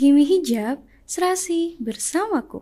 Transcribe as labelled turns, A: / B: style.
A: Gimi Hijab, serasi bersamaku.